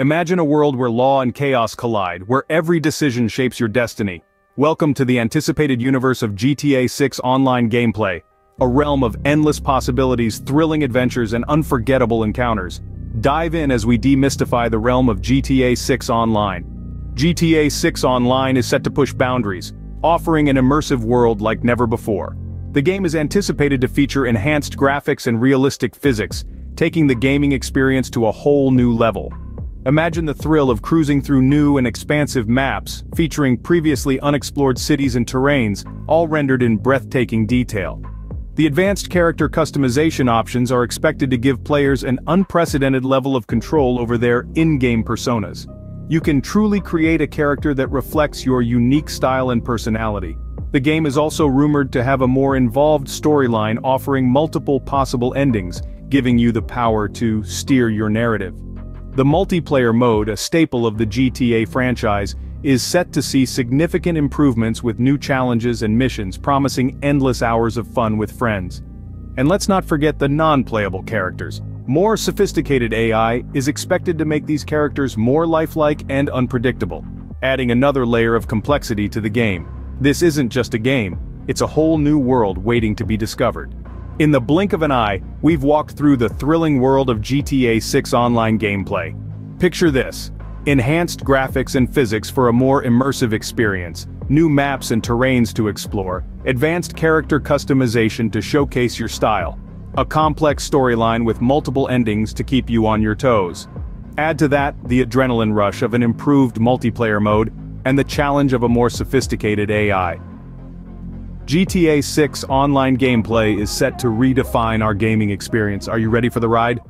Imagine a world where law and chaos collide, where every decision shapes your destiny. Welcome to the anticipated universe of GTA 6 online gameplay, a realm of endless possibilities, thrilling adventures, and unforgettable encounters. Dive in as we demystify the realm of GTA 6 Online. GTA 6 Online is set to push boundaries, offering an immersive world like never before. The game is anticipated to feature enhanced graphics and realistic physics, taking the gaming experience to a whole new level. Imagine the thrill of cruising through new and expansive maps, featuring previously unexplored cities and terrains, all rendered in breathtaking detail. The advanced character customization options are expected to give players an unprecedented level of control over their in-game personas. You can truly create a character that reflects your unique style and personality. The game is also rumored to have a more involved storyline offering multiple possible endings, giving you the power to steer your narrative. The multiplayer mode, a staple of the GTA franchise, is set to see significant improvements with new challenges and missions promising endless hours of fun with friends. And let's not forget the non-playable characters. More sophisticated AI is expected to make these characters more lifelike and unpredictable, adding another layer of complexity to the game. This isn't just a game, it's a whole new world waiting to be discovered. In the blink of an eye, we've walked through the thrilling world of GTA 6 online gameplay. Picture this. Enhanced graphics and physics for a more immersive experience, new maps and terrains to explore, advanced character customization to showcase your style, a complex storyline with multiple endings to keep you on your toes. Add to that, the adrenaline rush of an improved multiplayer mode, and the challenge of a more sophisticated AI. GTA 6 online gameplay is set to redefine our gaming experience. Are you ready for the ride?